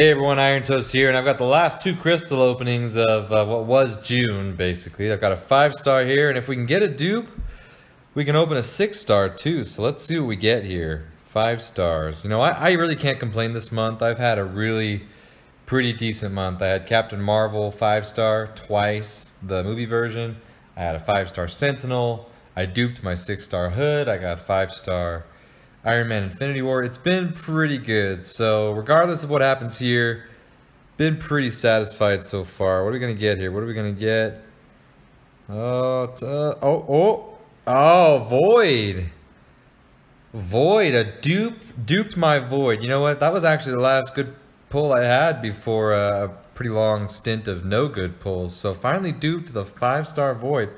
Hey everyone, Iron Toes here, and I've got the last two crystal openings of uh, what was June, basically. I've got a five star here, and if we can get a dupe, we can open a six star too. So let's see what we get here. Five stars. You know, I, I really can't complain this month. I've had a really pretty decent month. I had Captain Marvel five star twice, the movie version. I had a five star Sentinel. I duped my six star Hood. I got five star Iron Man Infinity War. It's been pretty good. So regardless of what happens here, been pretty satisfied so far. What are we going to get here? What are we going to get? Oh, uh, oh, oh, oh, Void. Void, a dupe, duped my Void. You know what? That was actually the last good pull I had before a pretty long stint of no good pulls. So finally duped the five-star Void.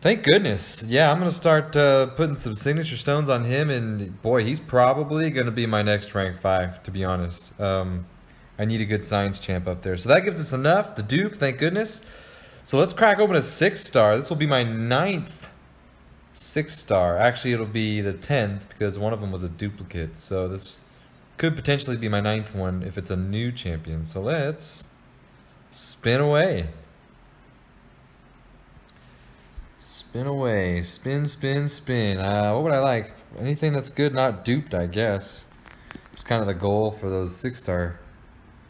Thank goodness. Yeah, I'm going to start uh, putting some signature stones on him, and boy, he's probably going to be my next rank 5, to be honest. Um, I need a good science champ up there. So that gives us enough, the dupe, thank goodness. So let's crack open a 6 star. This will be my ninth 6 star. Actually, it'll be the 10th, because one of them was a duplicate. So this could potentially be my ninth one if it's a new champion. So let's spin away. Spin away. Spin, spin, spin. Uh, what would I like? Anything that's good, not duped, I guess. It's kind of the goal for those six-star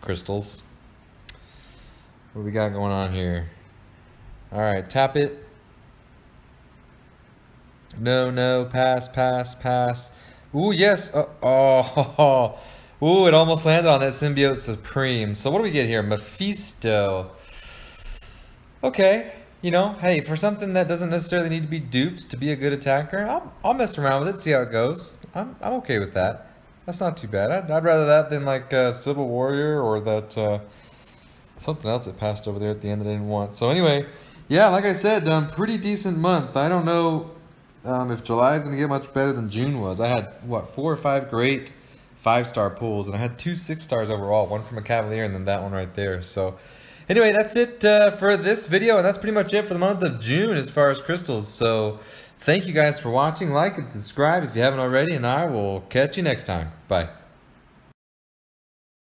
crystals. What we got going on here? All right, tap it. No, no, pass, pass, pass. Ooh, yes. Uh, oh, ooh, it almost landed on that Symbiote Supreme. So what do we get here? Mephisto. Okay, you know, hey, for something that doesn't necessarily need to be duped to be a good attacker, I'll, I'll mess around with it, see how it goes. I'm, I'm okay with that. That's not too bad. I'd, I'd rather that than like uh, Civil Warrior or that uh, something else that passed over there at the end that I didn't want. So anyway, yeah, like I said, um, pretty decent month. I don't know um, if July is going to get much better than June was. I had, what, four or five great five-star pulls, and I had two six stars overall, one from a Cavalier and then that one right there. So Anyway, that's it uh, for this video, and that's pretty much it for the month of June as far as crystals. So thank you guys for watching. Like and subscribe if you haven't already, and I will catch you next time. Bye.